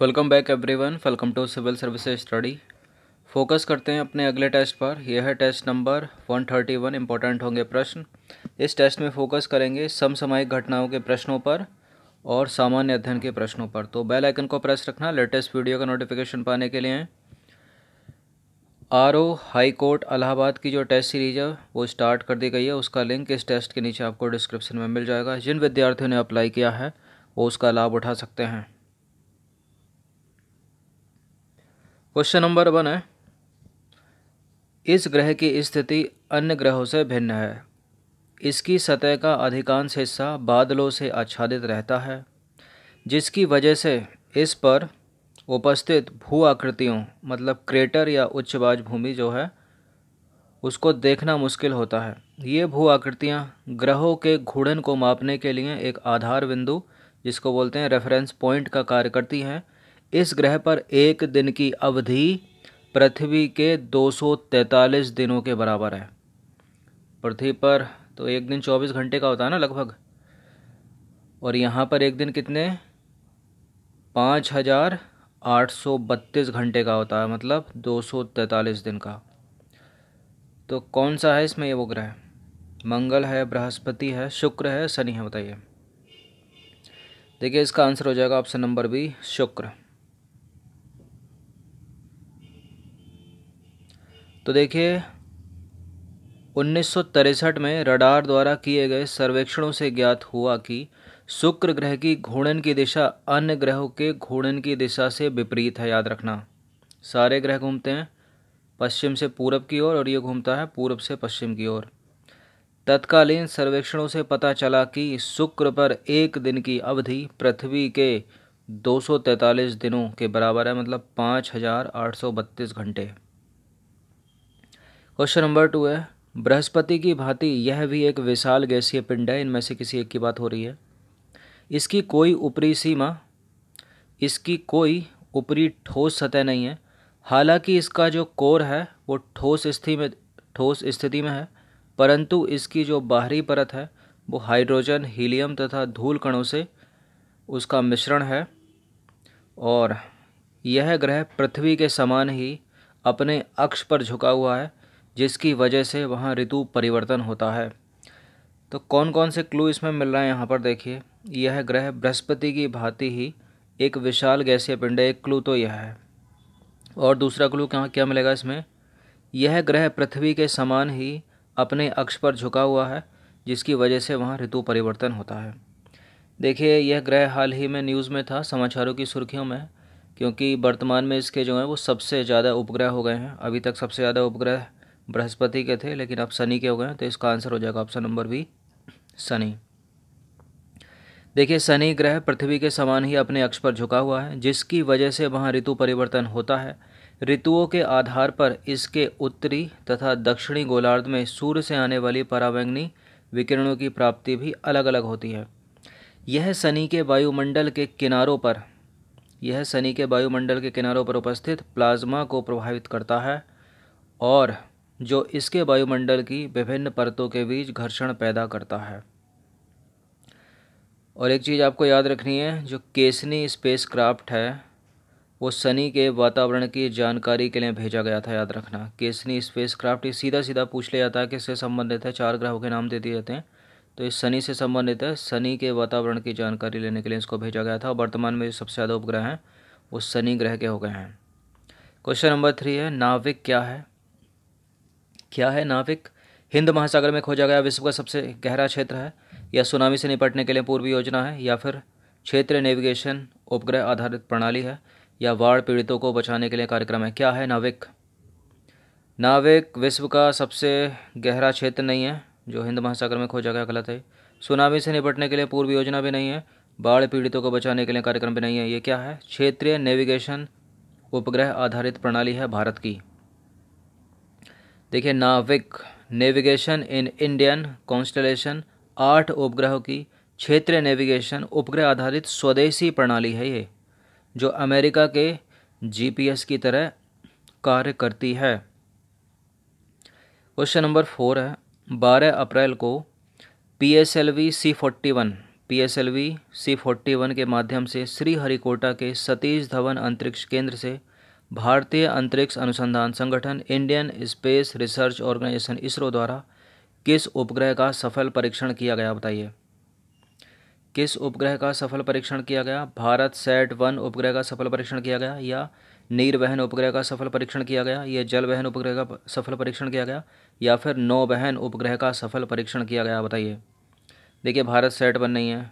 Welcome back everyone welcome to civil services study focus करते हैं अपने अगले टेस्ट पर। यह है टेस्ट नंबर 131 इंपॉर्टेंट होंगे प्रश्न। इस टेस्ट में फोकस करेंगे समसामयिक घटनाओं के प्रश्नों पर और सामान्य अध्ययन के प्रश्नों पर। तो बेल आइकन को प्रेस रखना। लेटेस्ट वीडियो का नोटिफिकेशन पाने के लिए। R O high court Allahabad की जो टेस्ट सीरीज़ है, वो स्टार्ट कर दी गई है। उसका लिंक इस टेस्ट के नीचे आपको डिस्क्रिप्शन में मिल जाएगा। जिन विद्यार्थियों ने अप्लाई किया है, वो उसका लाभ उठा सकते हैं। क्वेश्चन नंबर वन है, इस ग्रह की स्थिति अन्य ग्रहों से भिन्न है। इसकी सतह का अधिकांश हिस्सा बादलों से आच्छादित रहता है, जिसकी वजह से इस पर उपस्थित भू आकृतियों मतलब क्रेटर या उच्चवाज भूमि जो है, उसको देखना मुश्किल होता है। ये भू आकृतियाँ ग्रहों के घूर्णन को मापने के लिए एक आधार बिंदु, जिसको बोलते हैं रेफरेंस पॉइंट का कार्य करती हैं इस ग्रह पर एक दिन की अवधि पृथ्वी के 243 दिनों के बराबर है। पृथ्वी पर तो एक दिन 24 घंटे का होता है ना लगभग? और यहाँ पर एक दिन कितने? पाँच हज़ार आठ सौ बत्तीस घंटे का होता है मतलब दो सौ तैंतालीस दिन का। तो कौन सा है इसमें ये वो ग्रह? मंगल है, बृहस्पति है, शुक्र है, शनि है, बताइए। देखिए इसका आंसर हो जाएगा ऑप्शन नंबर बी, शुक्र। तो देखिए उन्नीस में रडार द्वारा किए गए सर्वेक्षणों से ज्ञात हुआ कि शुक्र ग्रह की घूर्णन की दिशा अन्य ग्रहों के घूर्णन की दिशा से विपरीत है याद रखना। सारे ग्रह घूमते हैं पश्चिम से पूरब की ओर और, और ये घूमता है पूरब से पश्चिम की ओर। तत्कालीन सर्वेक्षणों से पता चला कि शुक्र पर एक दिन की अवधि पृथ्वी के 243 दिनों के बराबर है मतलब पाँच हज़ार आठ सौ बत्तीस घंटे। क्वेश्चन नंबर टू है, बृहस्पति की भांति यह भी एक विशाल गैसीय पिंड है, इनमें से किसी एक की बात हो रही है। इसकी कोई ऊपरी सीमा, इसकी कोई ऊपरी ठोस सतह नहीं है। हालाँकि इसका जो कोर है, वो ठोस स्थिति में, ठोस स्थिति में है, परंतु इसकी जो बाहरी परत है, वो हाइड्रोजन, हीलियम तथा धूल कणों से उसका मिश्रण है और यह ग्रह पृथ्वी के समान ही अपने अक्ष पर झुका हुआ है। जिसकी वजह से वहाँ ऋतु परिवर्तन होता है। तो कौन कौन से क्लू इसमें मिल रहे हैं यहाँ पर देखिए। यह ग्रह बृहस्पति की भांति ही एक विशाल गैसीय पिंड है। एक क्लू तो यह है। और दूसरा क्लू क्या क्या मिलेगा इसमें? यह ग्रह पृथ्वी के समान ही अपने अक्ष पर झुका हुआ है, जिसकी वजह से वहाँ ऋतु परिवर्तन होता है। देखिए, यह ग्रह हाल ही में न्यूज़ में था, समाचारों की सुर्खियों में, क्योंकि वर्तमान में इसके जो हैं वो सबसे ज़्यादा उपग्रह हो गए हैं। अभी तक सबसे ज़्यादा उपग्रह बृहस्पति के थे, लेकिन अब शनि के हो गए तो इसका आंसर हो जाएगा ऑप्शन नंबर बी शनि। देखिए, शनि ग्रह पृथ्वी के समान ही अपने अक्ष पर झुका हुआ है, जिसकी वजह से वहाँ ऋतु परिवर्तन होता है। ऋतुओं के आधार पर इसके उत्तरी तथा दक्षिणी गोलार्ध में सूर्य से आने वाली परावैंगनी विकिरणों की प्राप्ति भी अलग अलग होती है। यह शनि के वायुमंडल के किनारों पर, यह शनि के वायुमंडल के किनारों पर उपस्थित प्लाज्मा को प्रभावित करता है और जो इसके वायुमंडल की विभिन्न परतों के बीच घर्षण पैदा करता है। और एक चीज़ आपको याद रखनी है, जो केसनी स्पेस क्राफ्ट है, वो शनि के वातावरण की जानकारी के लिए भेजा गया था, याद रखना। केसनी स्पेस क्राफ्ट ये सीधा सीधा पूछ लिया जाता है, किससे संबंधित है, चार ग्रहों के नाम दे दिए जाते हैं। तो इस शनि से संबंधित है शनि के वातावरण की जानकारी लेने के लिए इसको भेजा गया था, और वर्तमान में जो सबसे ज़्यादा उपग्रह हैं, वो शनि ग्रह के हो गए हैं। क्वेश्चन नंबर थ्री है, नाविक क्या है? क्या है नाविक? हिंद महासागर में खोजा गया विश्व का सबसे गहरा क्षेत्र है, या सुनामी से निपटने के लिए पूर्व योजना है, या फिर क्षेत्र नेविगेशन उपग्रह आधारित प्रणाली है, या बाढ़ पीड़ितों को बचाने के लिए कार्यक्रम है? क्या है नाविक? नाविक, विश्व का सबसे गहरा क्षेत्र नहीं है, जो हिंद महासागर में खोजा गया गलत है। सुनामी से निपटने के लिए पूर्व योजना भी नहीं है, बाढ़ पीड़ितों को बचाने के लिए कार्यक्रम भी नहीं है। ये क्या है? क्षेत्रीय नेविगेशन उपग्रह आधारित प्रणाली है भारत की। देखिए, नाविक नेविगेशन इन इंडियन कॉन्स्टलेशन, आठ उपग्रहों की क्षेत्रीय नेविगेशन, उपग्रह आधारित स्वदेशी प्रणाली है ये, जो अमेरिका के जीपीएस की तरह कार्य करती है। क्वेश्चन नंबर फोर है, बारह अप्रैल को P S L V C forty one P S L V C forty one के माध्यम से श्रीहरिकोटा के सतीश धवन अंतरिक्ष केंद्र से भारतीय अंतरिक्ष अनुसंधान संगठन, Indian space research organisation ISRO द्वारा किस उपग्रह का सफल परीक्षण किया गया, बताइए। किस उपग्रह का सफल परीक्षण किया गया? भारत सेट वन उपग्रह का सफल परीक्षण किया गया या नीरवहन उपग्रह का सफल परीक्षण किया गया, या जलवहन उपग्रह का सफल परीक्षण किया गया, या फिर नौवहन उपग्रह का सफल परीक्षण किया गया, बताइए। देखिए, भारत सेट वन नहीं है, नीर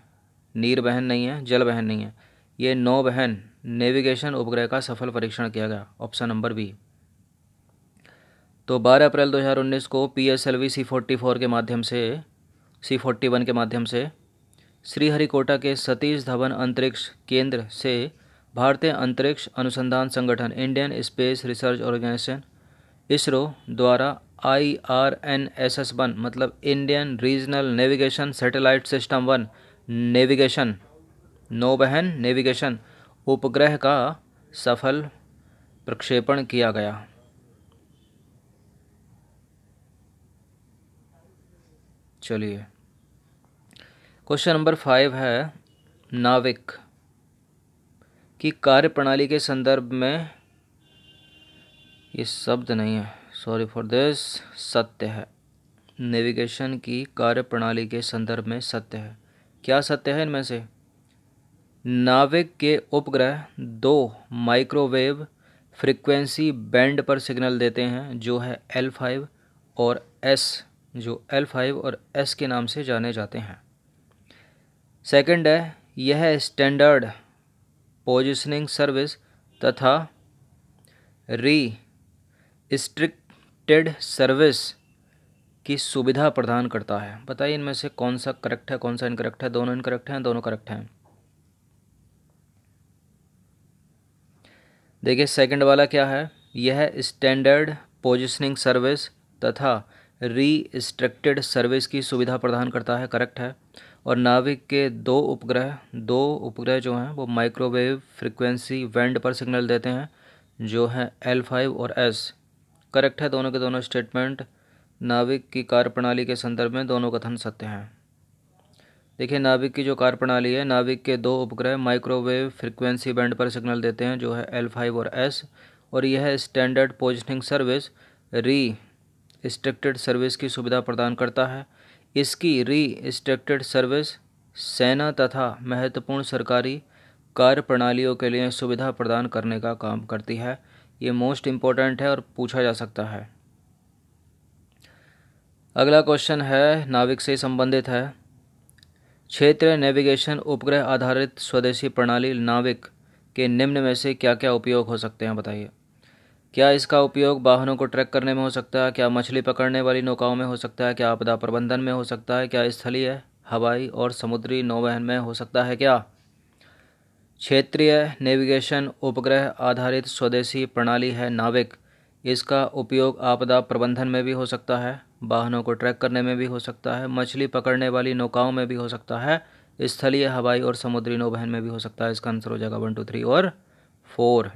नीरवहन नहीं है, जल जलवहन नहीं है, ये नौ नौवहन नेविगेशन उपग्रह का सफल परीक्षण किया गया। Option number B. तो 12 अप्रैल 2019 को P S L V C forty four के माध्यम से सी फोर्टी वन के माध्यम से श्रीहरिकोटा के सतीश धवन अंतरिक्ष केंद्र से भारतीय अंतरिक्ष अनुसंधान संगठन, Indian space research organisation, ISRO द्वारा I R N S S one मतलब Indian regional navigation satellite system one, navigation नौबहन navigation उपग्रह का सफल प्रक्षेपण किया गया। चलिए। क्वेश्चन नंबर फाइव है, नाविक की कार्यप्रणाली के संदर्भ में ये शब्द नहीं है। सॉरी फॉर दिस सत्य है। नेविगेशन की कार्यप्रणाली के संदर्भ में सत्य है। क्या सत्य है इनमें से? नाविक के उपग्रह दो माइक्रोवेव फ्रीक्वेंसी बैंड पर सिग्नल देते हैं, जो है एल फाइव और एस जो एल फाइव और एस के नाम से जाने जाते हैं। सेकंड है, यह स्टैंडर्ड पोजिशनिंग सर्विस तथा री स्ट्रिक्टेड सर्विस की सुविधा प्रदान करता है। बताइए इनमें से कौन सा करेक्ट है, कौन सा इनकरेक्ट है, दोनों इनकरेक्ट हैं, दोनों करेक्ट हैं। देखिए सेकंड वाला क्या है? यह स्टैंडर्ड पोजिशनिंग सर्विस तथा रीस्ट्रिक्टेड सर्विस की सुविधा प्रदान करता है करेक्ट है? और नाविक के दो उपग्रह दो उपग्रह जो हैं, वो माइक्रोवेव फ्रिक्वेंसी बैंड पर सिग्नल देते हैं, जो है एल फाइव और एस करेक्ट है, दोनों के दोनों स्टेटमेंट नाविक की कार्यप्रणाली के संदर्भ में दोनों कथन सत्य हैं। देखिए नाविक की जो कार्यप्रणाली है नाविक के दो उपग्रह माइक्रोवेव फ्रिक्वेंसी बैंड पर सिग्नल देते हैं, जो है एल फाइव और एस और यह स्टैंडर्ड पोजिशनिंग सर्विस री स्ट्रिक्टेड सर्विस की सुविधा प्रदान करता है। इसकी री स्ट्रिक्टेड सर्विस सेना तथा महत्वपूर्ण सरकारी कार्य प्रणालियों के लिए सुविधा प्रदान करने का काम करती है। ये मोस्ट इम्पोर्टेंट है और पूछा जा सकता है। अगला क्वेश्चन है नाविक से संबंधित है। क्षेत्र नेविगेशन उपग्रह आधारित स्वदेशी प्रणाली नाविक के निम्न में से क्या क्या उपयोग हो सकते हैं, बताइए। क्या इसका उपयोग वाहनों को ट्रैक करने में हो सकता है? क्या मछली पकड़ने वाली नौकाओं में हो सकता है? क्या आपदा प्रबंधन में हो सकता है? क्या स्थलीय, हवाई और समुद्री नौवहन में हो सकता है क्या? क्षेत्रीय नेविगेशन उपग्रह आधारित स्वदेशी प्रणाली है नाविक। इसका उपयोग आपदा प्रबंधन में भी हो सकता है। वाहनों को ट्रैक करने में भी हो सकता है, मछली पकड़ने वाली नौकाओं में भी हो सकता है, स्थलीय हवाई और समुद्री नौबहन में भी हो सकता है, इसका आंसर हो जाएगा वन, टू, थ्री और फोर।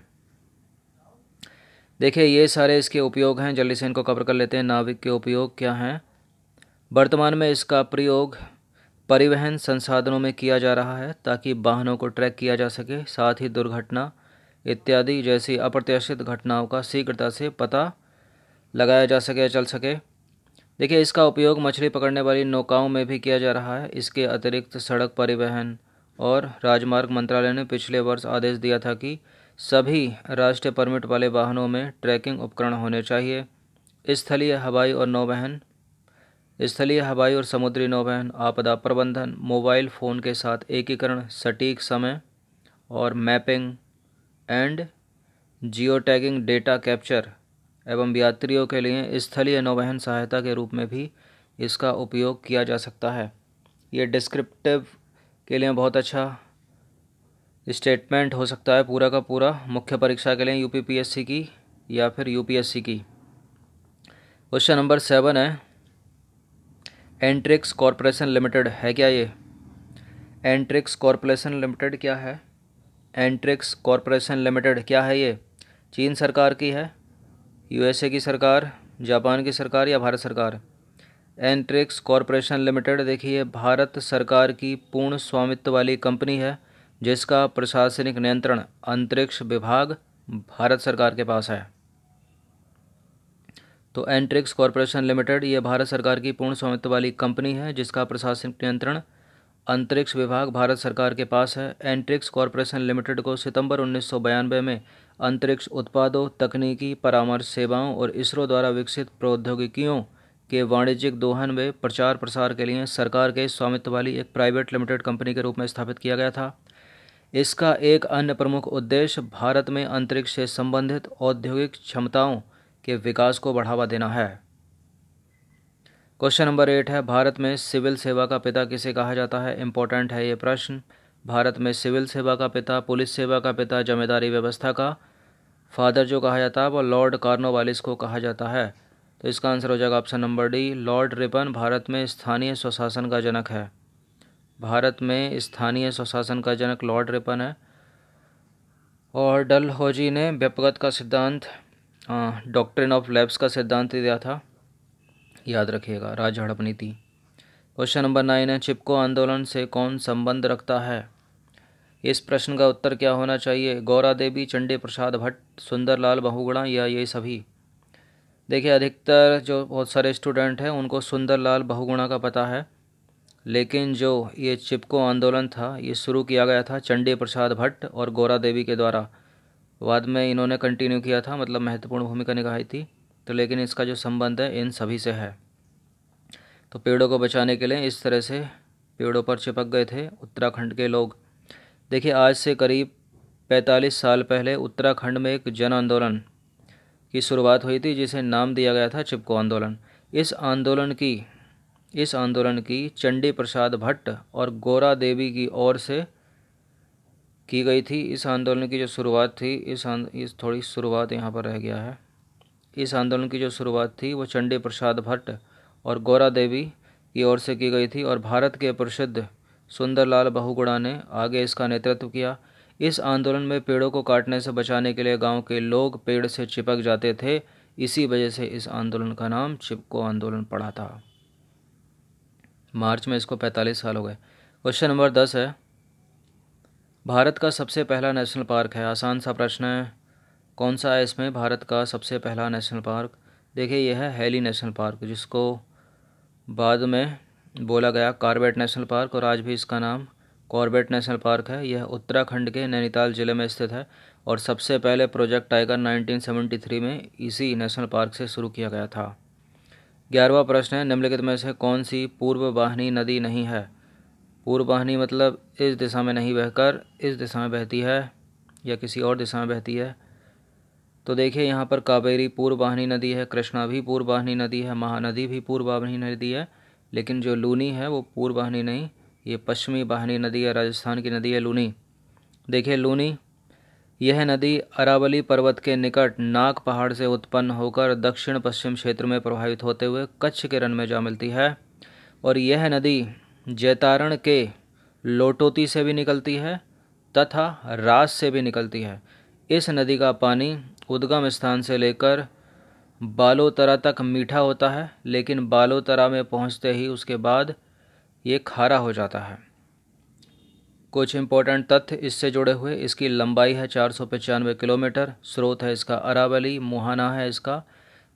देखिए, ये सारे इसके उपयोग हैं, जल्दी से इनको कवर कर लेते हैं, नाविक के उपयोग क्या हैं? वर्तमान में इसका प्रयोग परिवहन संसाधनों में किया जा रहा है, ताकि वाहनों को ट्रैक किया जा सके, साथ ही दुर्घटना इत्यादि जैसी अप्रत्याशित घटनाओं का शीघ्रता से पता लगाया जा सके चल सके। देखिए, इसका उपयोग मछली पकड़ने वाली नौकाओं में भी किया जा रहा है। इसके अतिरिक्त सड़क परिवहन और राजमार्ग मंत्रालय ने पिछले वर्ष आदेश दिया था कि सभी राष्ट्रीय परमिट वाले वाहनों में ट्रैकिंग उपकरण होने चाहिए। स्थलीय हवाई और नौवहन, स्थलीय हवाई और समुद्री नौवहन, आपदा प्रबंधन, मोबाइल फ़ोन के साथ एकीकरण, सटीक समय और mapping and geo tagging data capture एवं यात्रियों के लिए स्थलीय नौवहन सहायता के रूप में भी इसका उपयोग किया जा सकता है। ये डिस्क्रिप्टिव के लिए बहुत अच्छा स्टेटमेंट हो सकता है पूरा का पूरा, मुख्य परीक्षा के लिए यूपीपीएससी की या फिर यूपीएससी की। क्वेश्चन नंबर सेवन है एंट्रिक्स कॉरपोरेशन लिमिटेड है क्या ये? एंट्रिक्स कॉरपोरेशन लिमिटेड क्या है? एंट्रिक्स कॉरपोरेशन लिमिटेड क्या है ये? चीन सरकार की है यूएसए की सरकार, जापान की सरकार या भारत सरकार? एंट्रिक्स कॉरपोरेशन लिमिटेड, देखिए, भारत सरकार की पूर्ण स्वामित्व वाली कंपनी है, जिसका प्रशासनिक नियंत्रण अंतरिक्ष विभाग भारत सरकार के पास है। तो एंट्रिक्स कॉरपोरेशन लिमिटेड, ये भारत सरकार की पूर्ण स्वामित्व वाली कंपनी है, जिसका प्रशासनिक नियंत्रण अंतरिक्ष विभाग भारत सरकार के पास है। एंट्रिक्स कॉरपोरेशन लिमिटेड को सितंबर उन्नीस में अंतरिक्ष उत्पादों, तकनीकी परामर्श सेवाओं और इसरो द्वारा विकसित प्रौद्योगिकियों के वाणिज्यिक दोहन में प्रचार प्रसार के लिए सरकार के स्वामित्व वाली एक प्राइवेट लिमिटेड कंपनी के रूप में स्थापित किया गया था। इसका एक अन्य प्रमुख उद्देश्य भारत में अंतरिक्ष से संबंधित औद्योगिक क्षमताओं के विकास को बढ़ावा देना है। क्वेश्चन नंबर एट है, भारत में सिविल सेवा का पिता किसे कहा जाता है? इम्पोर्टेंट है ये प्रश्न। भारत में सिविल सेवा का पिता, पुलिस सेवा का पिता, जमींदारी व्यवस्था का फादर जो कहा जाता है, वो लॉर्ड कार्नोवालिस को कहा जाता है। तो इसका आंसर हो जाएगा option number D lord Ripon Bharat में स्थानीय स्वशासन का जनक है। भारत में स्थानीय स्वशासन का जनक लॉर्ड रिपन है। और डल होजी ने व्यपगत का सिद्धांत डॉक्ट्रिन ऑफ़ लैब्स का सिद्धांत दिया था। याद रखिएगा राज हड़प नीति क्वेश्चन नंबर नाइन है, चिपको आंदोलन से कौन संबंध रखता है? इस प्रश्न का उत्तर क्या होना चाहिए? गौरा देवी, चंडी प्रसाद भट्ट, सुंदरलाल बहुगुणा या ये सभी? देखिए, अधिकतर जो बहुत सारे स्टूडेंट हैं, उनको सुंदरलाल बहुगुणा का पता है। लेकिन जो ये चिपको आंदोलन था, ये शुरू किया गया था चंडी प्रसाद भट्ट और गौरा देवी के द्वारा। बाद में इन्होंने कंटिन्यू किया था मतलब महत्वपूर्ण भूमिका निभाई थी। तो लेकिन इसका जो संबंध है, इन सभी से है। तो पेड़ों को बचाने के लिए इस तरह से पेड़ों पर चिपक गए थे उत्तराखंड के लोग। देखिए, आज से करीब 45 साल पहले उत्तराखंड में एक जन आंदोलन की शुरुआत हुई थी, जिसे नाम दिया गया था चिपको आंदोलन। इस आंदोलन की, इस आंदोलन की चंडी प्रसाद भट्ट और गोरा देवी की ओर से की गई थी। इस आंदोलन की जो शुरुआत थी, इस इस थोड़ी शुरुआत यहाँ पर रह गया है। इस आंदोलन की जो शुरुआत थी, वो चंडी प्रसाद भट्ट और गौरा देवी की ओर से की गई थी और भारत के प्रसिद्ध सुंदरलाल बहुगुणा ने आगे इसका नेतृत्व किया। इस आंदोलन में पेड़ों को काटने से बचाने के लिए गाँव के लोग पेड़ से चिपक जाते थे। इसी वजह से इस आंदोलन का नाम चिपको आंदोलन पड़ा था। मार्च में इसको 45 साल हो गए। क्वेश्चन नंबर दस है। भारत का सबसे पहला नेशनल पार्क है। आसान सा प्रश्न है। कौन सा है इसमें? भारत का सबसे पहला नेशनल पार्क। देखिए, यह है हैली नेशनल पार्क, जिसको बाद में बोला गया कार्बेट नेशनल पार्क, और आज भी इसका नाम कॉर्बेट नेशनल पार्क है। यह उत्तराखंड के नैनीताल ज़िले में स्थित है, और सबसे पहले प्रोजेक्ट टाइगर 1973 में इसी नेशनल पार्क से शुरू किया गया था। ग्यारहवा प्रश्न है, निम्नलिखित में से कौन सी पूर्व वाहिनी नदी नहीं है? पूर्व वाहिनी मतलब इस दिशा में नहीं बहकर इस दिशा में बहती है, या किसी और दिशा में बहती है तो देखिए, यहाँ पर कावेरी पूर्व वाहिनी नदी है, कृष्णा भी पूर्व वाहिनी नदी है, महानदी भी पूर्व वाहिनी नदी है, लेकिन जो लूनी है वो पूर्व वाहिनी नहीं, ये पश्चिमी वाहिनी नदी है, राजस्थान की नदी है लूनी। देखिए, लूनी, यह नदी अरावली पर्वत के निकट नाग पहाड़ से उत्पन्न होकर दक्षिण पश्चिम क्षेत्र में प्रभावित होते हुए कच्छ के रन में जा मिलती है, और यह नदी जैतारण के लोटोती से भी निकलती है तथा रास से भी निकलती है। इस नदी का पानी उद्गम स्थान से लेकर बालोतरा तक मीठा होता है, लेकिन बालोतरा में पहुँचते ही उसके बाद ये खारा हो जाता है। कुछ इम्पोर्टेंट तथ्य इससे जुड़े हुए, इसकी लंबाई है चार सौ पचानवे किलोमीटर, स्रोत है इसका अरावली, मुहाना है इसका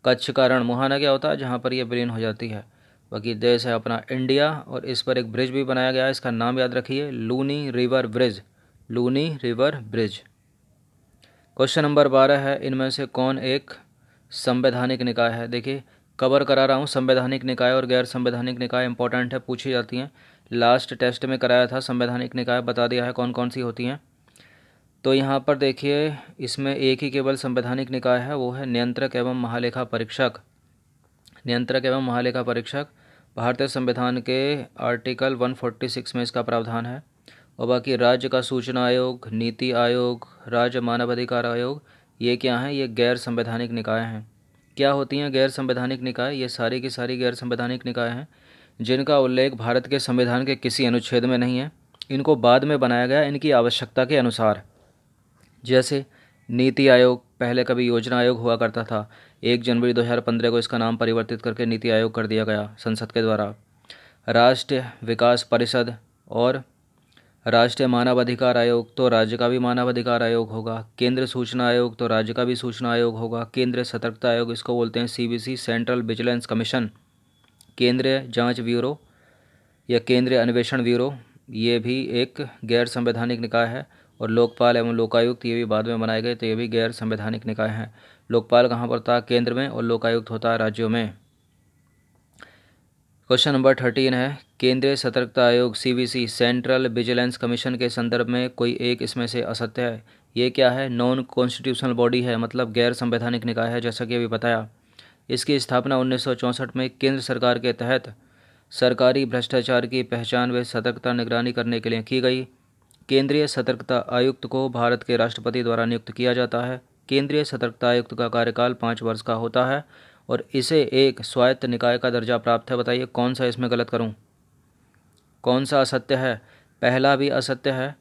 कच्छ का रण। मुहाना क्या होता है? जहाँ पर यह विलीन हो जाती है। बाकी देश है अपना इंडिया, और इस पर एक ब्रिज भी बनाया गया है, इसका नाम याद रखिए, Luni river bridge. Luni river bridge. Question number बारह है, इनमें से कौन एक संवैधानिक निकाय है? देखिए, कवर करा रहा हूँ, संवैधानिक निकाय और गैर संवैधानिक निकाय इंपॉर्टेंट है, पूछी जाती हैं। लास्ट टेस्ट में कराया था, संवैधानिक निकाय, बता दिया है कौन कौन सी होती हैं। तो यहाँ पर देखिए, इसमें एक ही केवल संवैधानिक निकाय है, वो है नियंत्रक एवं महालेखा परीक्षक। नियंत्रक एवं महालेखा परीक्षक, भारतीय संविधान के आर्टिकल 146 में इसका प्रावधान है। और बाकी राज्य का सूचना आयोग, नीति आयोग, राज्य मानवाधिकार आयोग, ये क्या हैं? ये गैर संवैधानिक निकाय हैं। क्या होती हैं गैर संवैधानिक निकाय? ये सारी की सारी गैर संवैधानिक निकाय हैं, जिनका उल्लेख भारत के संविधान के किसी अनुच्छेद में नहीं है। इनको बाद में बनाया गया इनकी आवश्यकता के अनुसार। जैसे, नीति आयोग, पहले कभी योजना आयोग हुआ करता था। एक जनवरी 2015 को इसका नाम परिवर्तित करके नीति आयोग कर दिया गया संसद के द्वारा। राष्ट्रीय विकास परिषद और राष्ट्रीय मानव अधिकार आयोग तो राज्य का भी मानव अधिकार आयोग होगा। केंद्र सूचना आयोग तो राज्य का भी सूचना आयोग होगा। केंद्रीय सतर्कता आयोग, इसको बोलते हैं सीबीसी सेंट्रल विजिलेंस कमीशन केंद्रीय जाँच ब्यूरो या केंद्रीय अन्वेषण ब्यूरो, ये भी एक गैर संवैधानिक निकाय है और लोकपाल एवं लोकायुक्त ये भी बाद में बनाए गए तो ये भी गैर संवैधानिक निकाय हैं। लोकपाल कहाँ पर था? केंद्र में और लोकायुक्त होता है राज्यों में। क्वेश्चन नंबर थर्टीन है केंद्रीय सतर्कता आयोग सीबीसी सेंट्रल विजिलेंस कमीशन के संदर्भ में कोई एक इसमें से असत्य है। ये क्या है? नॉन कॉन्स्टिट्यूशनल बॉडी है मतलब गैर संवैधानिक निकाय है, जैसा कि अभी बताया। इसकी स्थापना उन्नीस सौ चौंसठ में केंद्र सरकार के तहत सरकारी भ्रष्टाचार की पहचान व सतर्कता निगरानी करने के लिए की गई। केंद्रीय सतर्कता आयुक्त को भारत के राष्ट्रपति द्वारा नियुक्त किया जाता है। केंद्रीय सतर्कता आयुक्त का कार्यकाल पाँच वर्ष का होता है और इसे एक स्वायत्त निकाय का दर्जा प्राप्त है। बताइए, कौन सा इसमें गलत करूँ? कौन सा असत्य है? पहला भी असत्य है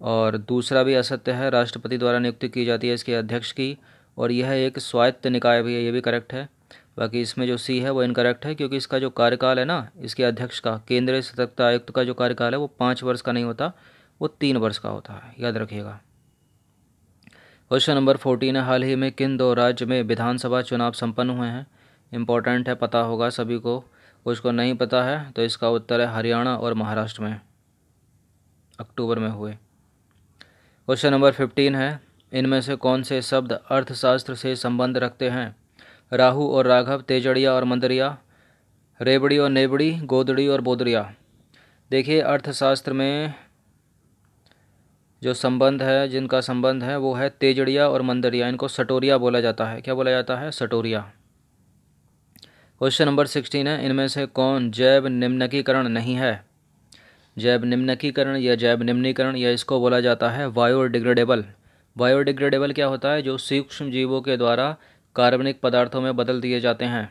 और दूसरा भी असत्य है। राष्ट्रपति द्वारा नियुक्ति की जाती है इसके अध्यक्ष की और यह एक स्वायत्त निकाय भी है, ये भी करेक्ट है। बाकी इसमें जो सी है वो इनकरेक्ट है क्योंकि इसका जो कार्यकाल है ना, इसके अध्यक्ष का, केंद्रीय सतर्कता आयुक्त का जो कार्यकाल है वो पाँच वर्ष का नहीं होता, वो तीन वर्ष का होता है, याद रखिएगा। क्वेश्चन नंबर फोर्टीन है, हाल ही में किन दो राज्य में विधानसभा चुनाव संपन्न हुए हैं? इम्पोर्टेंट है, पता होगा सभी को। उसको नहीं पता है तो इसका उत्तर है हरियाणा और महाराष्ट्र में। अक्टूबर में हुए। क्वेश्चन नंबर फिफ्टीन है, इनमें से कौन से शब्द अर्थशास्त्र से संबंध रखते हैं? राहु और राघव, तेजड़िया और मंदरिया, रेबड़ी और नेबड़ी, गोदड़ी और बोदरिया। देखिए, अर्थशास्त्र में जो संबंध है, जिनका संबंध है, वो है तेजड़िया और मंदरिया। इनको सटोरिया बोला जाता है। क्या बोला जाता है? सटोरिया। क्वेश्चन नंबर सिक्सटीन है, इनमें से कौन जैव निम्नकीकरण नहीं है? जैव निम्नकीकरण या जैव निम्नीकरण, या इसको बोला जाता है बायोडिग्रेडेबल। बायोडिग्रेडेबल क्या होता है? जो सूक्ष्म जीवों के द्वारा कार्बनिक पदार्थों में बदल दिए जाते हैं।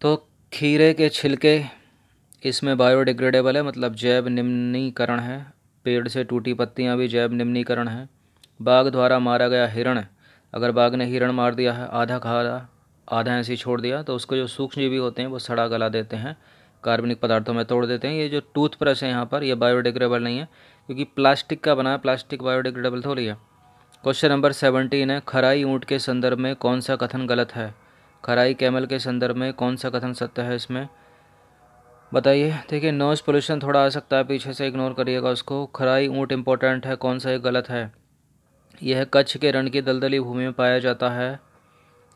तो खीरे के छिलके, इसमें बायोडिग्रेडेबल है मतलब जैव निम्नीकरण है। पेड़ से टूटी पत्तियाँ भी जैव निम्नीकरण है। बाघ द्वारा मारा गया हिरण, अगर बाघ ने हिरण मार दिया है, आधा खाया आधा ऐसे छोड़ दिया तो उसको जो सूक्ष्म जीवी होते हैं, वो सड़ा गला देते हैं। कार्बनिक पदार्थों में तोड़ देते हैं। ये जो टूथ ब्रश है यहाँ पर, ये बायोडिग्रेडेबल नहीं है, क्योंकि प्लास्टिक का बना है, प्लास्टिक बायोडिग्रेडेबल थोड़ी है। क्वेश्चन नंबर सेवनटीन है, खराई ऊँट के संदर्भ में कौन सा कथन गलत है? खराई कैमल के संदर्भ में कौन सा कथन सत्य है इसमें? बताइए। देखिए नॉइस पोल्यूशन थोड़ा आ सकता है, पीछे से इग्नोर करिएगा उसको। खराई ऊँट इंपॉर्टेंट है, कौन सा ये गलत है? यह कच्छ के रण की दलदली भूमि में पाया जाता है।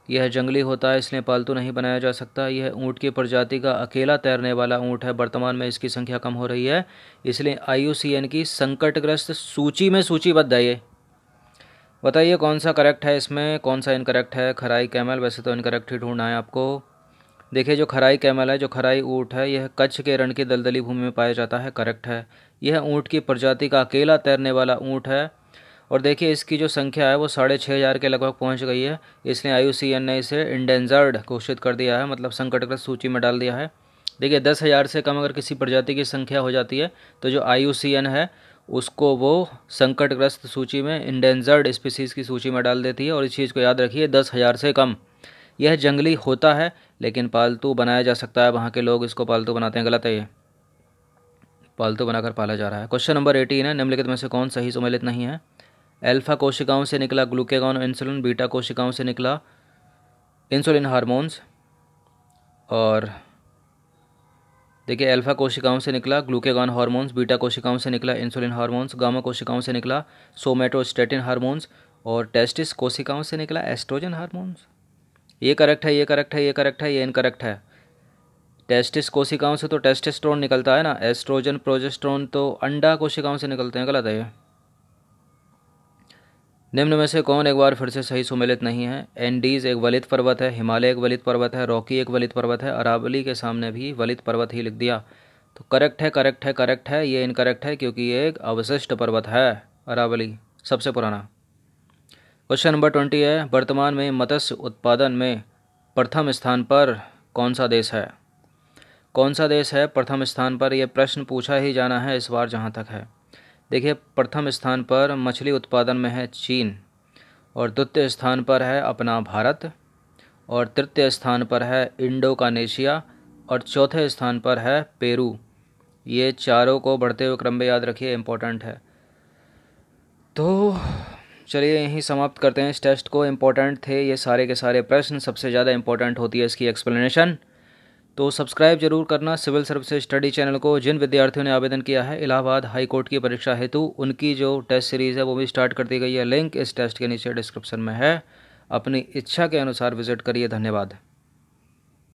यह जंगली होता है, इसलिए पालतू नहीं बनाया जा सकता। यह ऊँट की प्रजाति का अकेला तैरने वाला ऊँट है। वर्तमान में इसकी संख्या कम हो रही है, इसलिए आईयूसीएन की संकटग्रस्त सूची में सूचीबद्ध है ये। बताइए, कौन सा करेक्ट है इसमें? कौन सा इनकरेक्ट है? खराई कैमल? वैसे तो इनकरेक्ट ही ढूंढना है आपको। देखिए, जो खराई कैमल है, जो खराई ऊँट है, यह कच्छ के रण की दलदली भूमि में पाया जाता है। करेक्ट है। यह ऊँट की प्रजाति का अकेला तैरने वाला ऊँट है। और देखिए इसकी जो संख्या है वो साढ़े छः हज़ार के लगभग पहुँच गई है। इसलिए आई ने इसे इंडेंजर्ड घोषित कर दिया है मतलब संकटग्रस्त सूची में डाल दिया है। देखिए, दस हज़ार से कम अगर किसी प्रजाति की संख्या हो जाती है तो जो आई है, उसको वो संकटग्रस्त सूची में इंडेंजर्ड स्पीसीज़ की सूची में डाल देती है। और इस चीज़ को याद रखिए, दस हज़ार से कम। यह जंगली होता है, लेकिन पालतू बनाया जा सकता है। वहाँ के लोग इसको पालतू बनाते हैं, गलत है ये। पालतू बनाकर पाला जा रहा है। क्वेश्चन नंबर एटीन है, निम्नलिखित में से कौन सही सुमेलित नहीं है? अल्फ़ा कोशिकाओं से निकला ग्लूकेगॉन इंसुलिन बीटा कोशिकाओं से निकला इंसुलिन हार्मोन्स और देखिए अल्फ़ा कोशिकाओं से निकला ग्लूकेगॉन हार्मोन्स बीटा कोशिकाओं से निकला इंसुलिन हार्मोन्स गामा कोशिकाओं से निकला सोमेटोस्टेटिन हार्मोन्स और टेस्टिस कोशिकाओं से निकला एस्ट्रोजन हार्मोन्स ये करेक्ट है, ये करेक्ट है, ये करेक्ट है, ये इनकरेक्ट है। टेस्टिस कोशिकाओं से तो टेस्टेस्ट्रोन निकलता है ना एस्ट्रोजन प्रोजेस्ट्रोन तो अंडा कोशिकाओं से निकलते हैं, गलत है ये। निम्न में से कौन एक बार फिर से सही सुमेलित नहीं है? एंडीज एक वलित पर्वत है, हिमालय एक वलित पर्वत है, रॉकी एक वलित पर्वत है, अरावली के सामने भी वलित पर्वत ही लिख दिया। तो करेक्ट है करेक्ट है करेक्ट है, ये इनकरेक्ट है क्योंकि ये एक अवशिष्ट पर्वत है, अरावली, सबसे पुराना। क्वेश्चन नंबर ट्वेंटी है, वर्तमान में मत्स्य उत्पादन में प्रथम स्थान पर कौन सा देश है? कौन सा देश है, प्रथम स्थान पर? यह प्रश्न पूछा ही जाना है इस बार जहाँ तक है। देखिए, प्रथम स्थान पर मछली उत्पादन में है चीन और द्वितीय स्थान पर है अपना भारत और तृतीय स्थान पर है इंडोकानेशिया और चौथे स्थान पर है पेरू। ये चारों को बढ़ते हुए क्रम में याद रखिए इम्पोर्टेंट है। तो चलिए, यहीं समाप्त करते हैं। इस टेस्ट को इम्पोर्टेंट थे ये सारे के सारे प्रश्न। सबसे ज़्यादा इम्पोर्टेंट होती है इसकी एक्सप्लेनेशन तो सब्सक्राइब ज़रूर करना सिविल सर्विसेज़ स्टडी चैनल को। जिन विद्यार्थियों ने आवेदन किया है, इलाहाबाद हाई कोर्ट की परीक्षा हेतु, उनकी जो टेस्ट सीरीज़ है, वो भी स्टार्ट कर दी गई है। लिंक इस टेस्ट के नीचे डिस्क्रिप्शन में है। अपनी इच्छा के अनुसार विज़िट करिए। धन्यवाद।